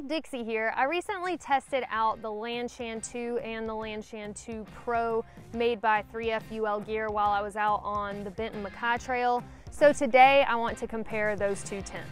Dixie here. I recently tested out the Lanshan 2 and the Lanshan 2 Pro made by 3F UL Gear while I was out on the Benton MacKaye Trail. So today I want to compare those two tents.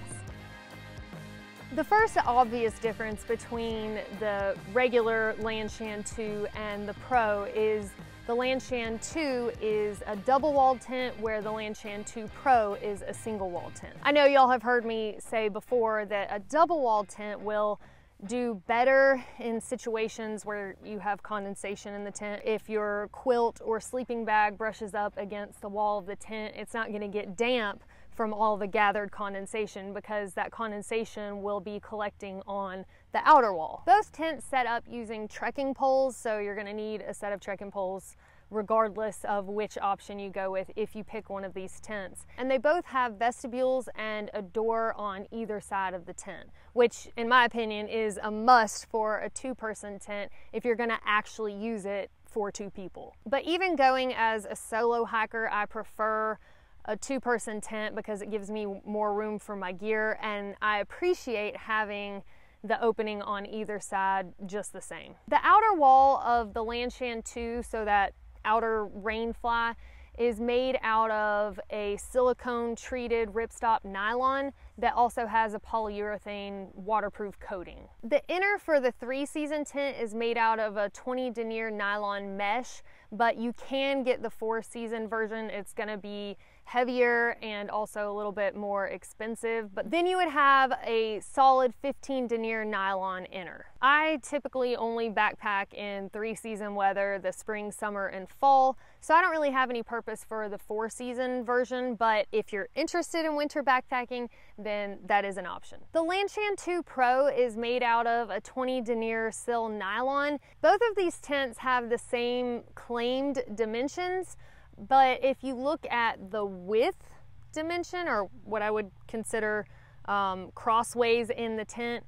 The first obvious difference between the regular Lanshan 2 and the Pro is the Lanshan 2 is a double walled tent where the Lanshan 2 Pro is a single walled tent. I know y'all have heard me say before that a double walled tent will do better in situations where you have condensation in the tent. If your quilt or sleeping bag brushes up against the wall of the tent, it's not gonna get damp from all the gathered condensation because that condensation will be collecting on the outer wall. Both tents set up using trekking poles, so you're gonna need a set of trekking poles regardless of which option you go with if you pick one of these tents. And they both have vestibules and a door on either side of the tent, which in my opinion is a must for a two person tent if you're gonna actually use it for two people. But even going as a solo hiker, I prefer a two person tent because it gives me more room for my gear and I appreciate having the opening on either side just the same. The outer wall of the Lanshan 2, so that outer rain fly, is made out of a silicone treated ripstop nylon that also has a polyurethane waterproof coating. The inner for the three season tent is made out of a 20 denier nylon mesh, but you can get the four season version. It's gonna be heavier and also a little bit more expensive. But then you would have a solid 15 denier nylon inner. I typically only backpack in three season weather, the spring, summer, and fall. So I don't really have any purpose for the four season version, but if you're interested in winter backpacking, then that is an option. The Lanshan 2 Pro is made out of a 20 denier sil nylon. Both of these tents have the same claimed dimensions, but if you look at the width dimension, or what I would consider um, crossways in the tent,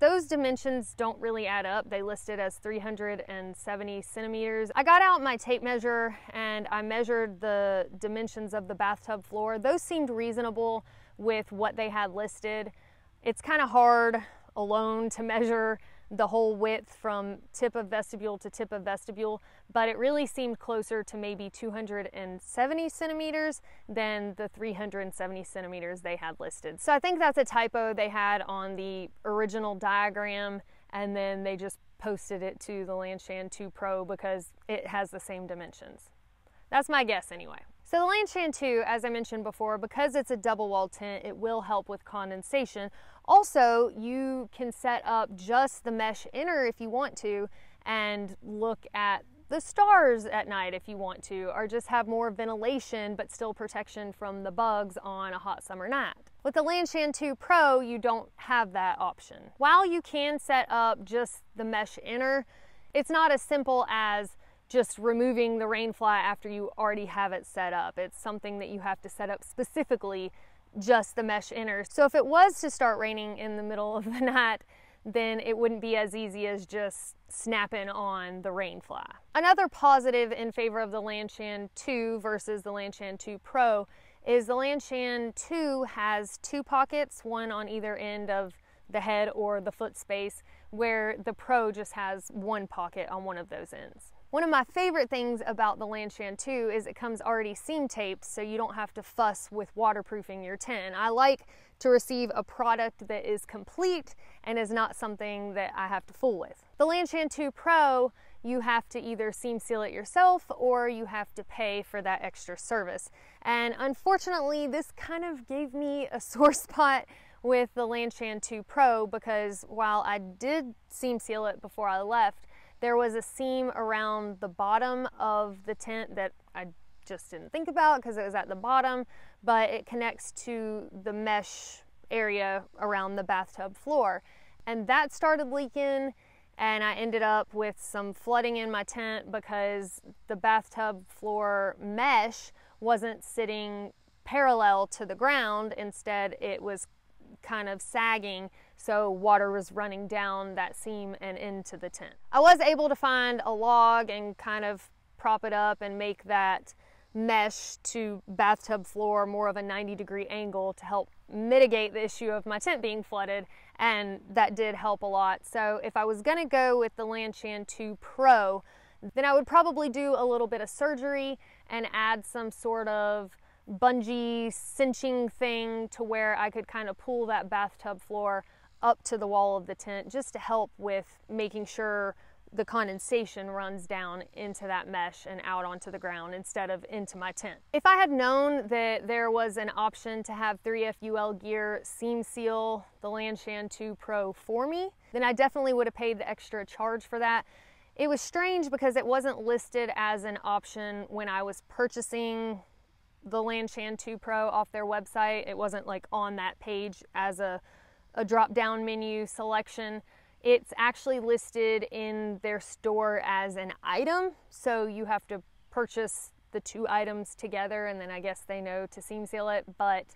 those dimensions don't really add up. They listed as 370 centimeters. I got out my tape measure and I measured the dimensions of the bathtub floor. Those seemed reasonable with what they had listed. It's kind of hard alone to measure the whole width from tip of vestibule to tip of vestibule, but it really seemed closer to maybe 270 centimeters than the 370 centimeters they had listed. So I think that's a typo they had on the original diagram and then they just posted it to the Lanshan 2 Pro because it has the same dimensions. That's my guess anyway. So the Lanshan 2, as I mentioned before, because it's a double wall tent, it will help with condensation. Also, you can set up just the mesh inner if you want to and look at the stars at night if you want to, or just have more ventilation but still protection from the bugs on a hot summer night. With the Lanshan 2 Pro, you don't have that option. While you can set up just the mesh inner, it's not as simple as just removing the rain fly after you already have it set up. It's something that you have to set up specifically just the mesh inner. So if it was to start raining in the middle of the night, then it wouldn't be as easy as just snapping on the rain fly. Another positive in favor of the Lanshan 2 versus the Lanshan 2 Pro is the Lanshan 2 has two pockets, one on either end of the head or the foot space, where the Pro just has one pocket on one of those ends. One of my favorite things about the Lanshan 2 is it comes already seam taped so you don't have to fuss with waterproofing your tin. I like to receive a product that is complete and is not something that I have to fool with. The Lanshan 2 Pro, you have to either seam seal it yourself or you have to pay for that extra service. And unfortunately, this kind of gave me a sore spot with the Lanshan 2 Pro because while I did seam seal it before I left, there was a seam around the bottom of the tent that I just didn't think about because it was at the bottom, but it connects to the mesh area around the bathtub floor. And that started leaking and I ended up with some flooding in my tent because the bathtub floor mesh wasn't sitting parallel to the ground. Instead, it was kind of sagging so water was running down that seam and into the tent. I was able to find a log and kind of prop it up and make that mesh to bathtub floor, more of a 90 degree angle to help mitigate the issue of my tent being flooded. And that did help a lot. So if I was gonna go with the Lanshan 2 Pro, then I would probably do a little bit of surgery and add some sort of bungee cinching thing to where I could kind of pull that bathtub floor up to the wall of the tent just to help with making sure the condensation runs down into that mesh and out onto the ground instead of into my tent. If I had known that there was an option to have 3FUL gear seam seal the Lanshan 2 Pro for me, then I definitely would have paid the extra charge for that. It was strange because it wasn't listed as an option when I was purchasing the Lanshan 2 Pro off their website. It wasn't like on that page as a, a drop down menu selection. It's actually listed in their store as an item, so you have to purchase the two items together and then I guess they know to seam seal it, but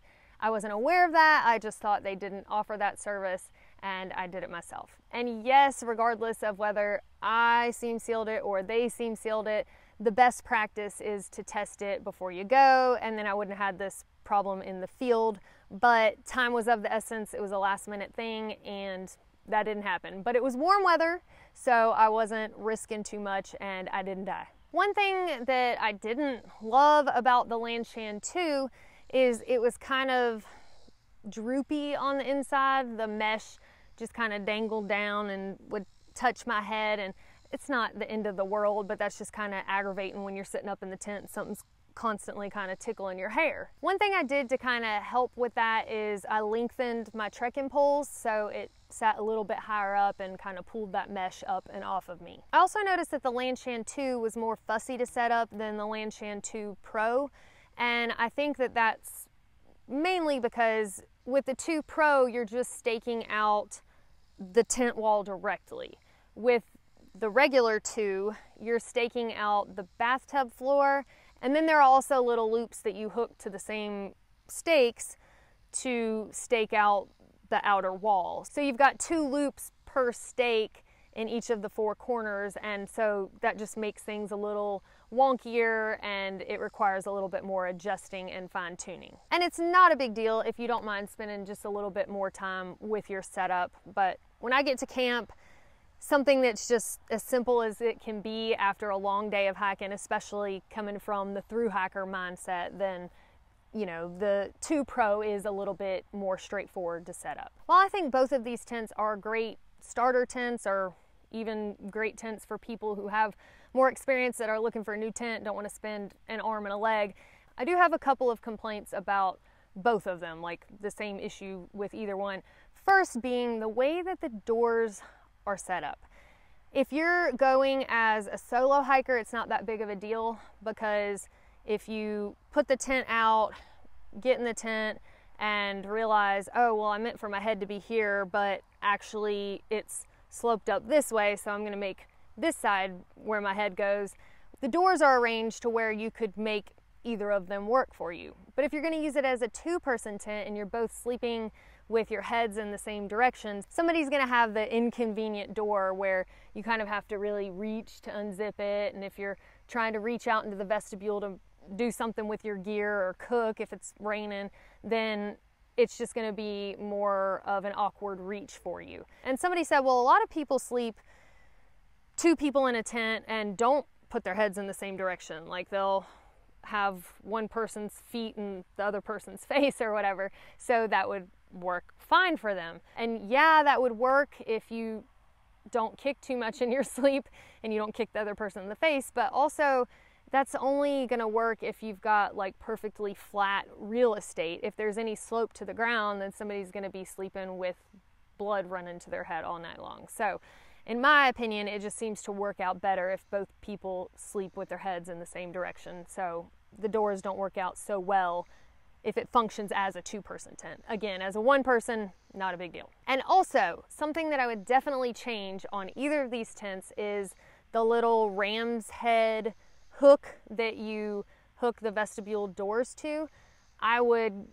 I wasn't aware of that. I just thought they didn't offer that service and I did it myself. And yes, regardless of whether I seam sealed it or they seam sealed it, the best practice is to test it before you go and then I wouldn't have had this problem in the field. But time was of the essence. It was a last minute thing and that didn't happen. But it was warm weather, so I wasn't risking too much and I didn't die. One thing that I didn't love about the Lanshan 2 is it was kind of droopy on the inside. The mesh just kind of dangled down and would touch my head and it's not the end of the world, but that's just kind of aggravating when you're sitting up in the tent something's constantly kind of tickling your hair. One thing I did to kind of help with that is I lengthened my trekking poles so it sat a little bit higher up and kind of pulled that mesh up and off of me. I also noticed that the Lanshan 2 was more fussy to set up than the Lanshan 2 Pro and I think that that's mainly because with the 2 Pro you're just staking out the tent wall directly. With the regular 2 you're staking out the bathtub floor and then there are also little loops that you hook to the same stakes to stake out the outer wall. So you've got two loops per stake in each of the four corners and so that just makes things a little wonkier and it requires a little bit more adjusting and fine tuning. And it's not a big deal if you don't mind spending just a little bit more time with your setup, but when I get to camp, something that's just as simple as it can be after a long day of hiking, especially coming from the through hiker mindset, then you know, the 2 Pro is a little bit more straightforward to set up. While I think both of these tents are great starter tents or even great tents for people who have more experience that are looking for a new tent, don't want to spend an arm and a leg, I do have a couple of complaints about both of them, like the same issue with either one. First being the way that the doors are set up. If you're going as a solo hiker, it's not that big of a deal because if you put the tent out, get in the tent, and realize, oh, well, I meant for my head to be here, but actually it's sloped up this way, so I'm going to make this side where my head goes. The doors are arranged to where you could make either of them work for you. But if you're going to use it as a two person tent and you're both sleeping with your heads in the same direction, somebody's to have the inconvenient door where you kind of have to really reach to unzip it. And if you're trying to reach out into the vestibule to do something with your gear or cook if it's raining, then it's just going to be more of an awkward reach for you. And somebody said, well, a lot of people sleep two people in a tent and don't put their heads in the same direction. Like they'll have one person's feet and the other person's face or whatever. So that would work fine for them. And yeah, that would work if you don't kick too much in your sleep and you don't kick the other person in the face, but also that's only going to work if you've got like perfectly flat real estate. If there's any slope to the ground, then somebody's going to be sleeping with blood running to their head all night long. So, in my opinion, it just seems to work out better if both people sleep with their heads in the same direction. So, the doors don't work out so well if it functions as a two person tent. Again, as a one person, not a big deal. And also, something that I would definitely change on either of these tents is the little ram's head hook that you hook the vestibule doors to, I would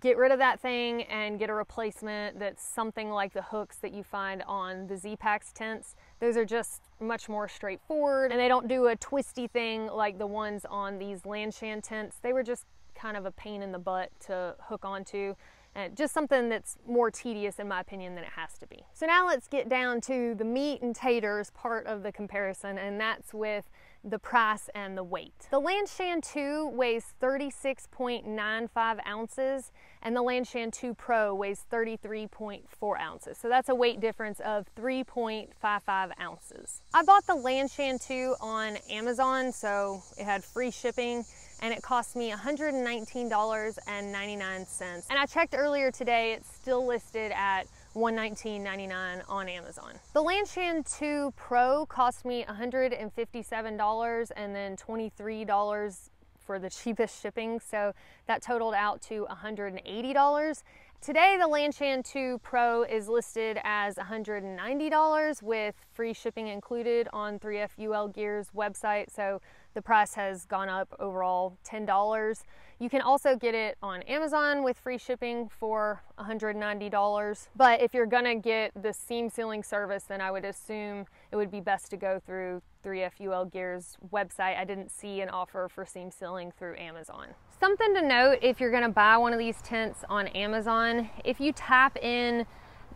get rid of that thing and get a replacement that's something like the hooks that you find on the Z-Packs tents. Those are just much more straightforward and they don't do a twisty thing like the ones on these Lanshan tents. They were just kind of a pain in the butt to hook onto and just something that's more tedious in my opinion than it has to be. So now let's get down to the meat and taters part of the comparison and that's with the price and the weight. The Lanshan 2 weighs 36.95 ounces and the Lanshan 2 Pro weighs 33.4 ounces. So that's a weight difference of 3.55 ounces. I bought the Lanshan 2 on Amazon, so it had free shipping and it cost me $119.99. And I checked earlier today, it's still listed at $119.99 on Amazon. The Lanshan 2 Pro cost me $157 and then $23 for the cheapest shipping, so that totaled out to $180. Today, the Lanshan 2 Pro is listed as $190 with free shipping included on 3FUL Gear's website, so the price has gone up overall $10. You can also get it on Amazon with free shipping for $190. But if you're gonna get the seam sealing service, then I would assume it would be best to go through 3FUL Gear's website. I didn't see an offer for seam sealing through Amazon. Something to note if you're gonna buy one of these tents on Amazon, if you tap in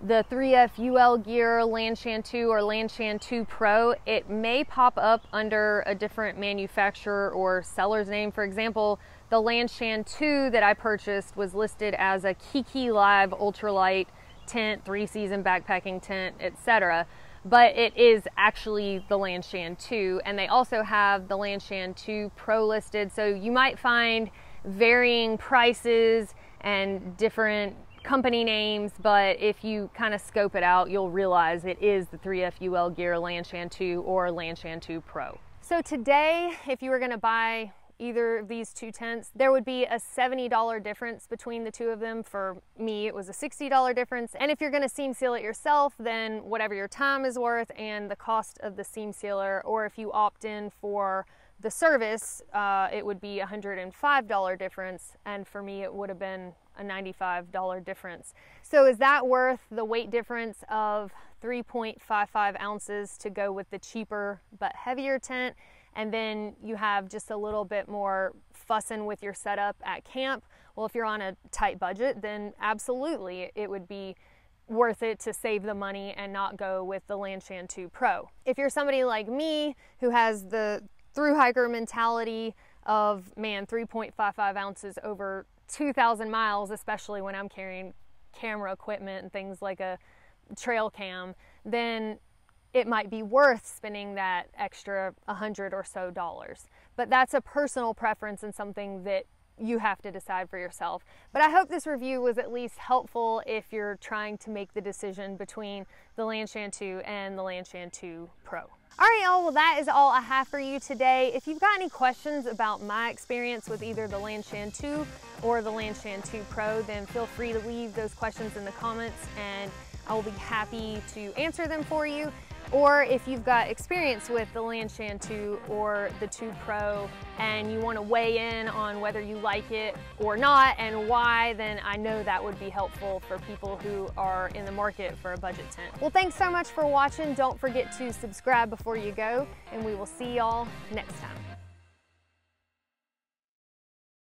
the 3F UL Gear Lanshan 2 or Lanshan 2 Pro, it may pop up under a different manufacturer or seller's name. For example, the Lanshan 2 that I purchased was listed as a Kiki Live ultralight tent, three season backpacking tent, etc. But it is actually the Lanshan 2, and they also have the Lanshan 2 Pro listed. So you might find varying prices and different company names, but if you kind of scope it out, you'll realize it is the 3FUL Gear Lanshan 2 or Lanshan 2 Pro. So today, if you were gonna buy either of these two tents, there would be a $70 difference between the two of them. For me, it was a $60 difference. And if you're gonna seam seal it yourself, then whatever your time is worth and the cost of the seam sealer, or if you opt in for the service, uh, it would be a $105 difference. And for me, it would have been a $95 difference. So is that worth the weight difference of 3.55 ounces to go with the cheaper but heavier tent? And then you have just a little bit more fussing with your setup at camp. Well, if you're on a tight budget, then absolutely it would be worth it to save the money and not go with the Lanshan 2 Pro. If you're somebody like me who has the through hiker mentality of man 3.55 ounces over 2,000 miles, especially when I'm carrying camera equipment and things like a trail cam, then it might be worth spending that extra 100 or so dollars. But that's a personal preference and something that you have to decide for yourself. But I hope this review was at least helpful if you're trying to make the decision between the Lanshan 2 and the Lanshan 2 Pro. All right, y'all, well, that is all I have for you today. If you've got any questions about my experience with either the Lanshan 2 or the Lanshan 2 Pro, then feel free to leave those questions in the comments and I will be happy to answer them for you. Or if you've got experience with the Lanshan 2 or the 2 Pro and you want to weigh in on whether you like it or not and why, then I know that would be helpful for people who are in the market for a budget tent. Well, thanks so much for watching. Don't forget to subscribe before you go, and we will see y'all next time.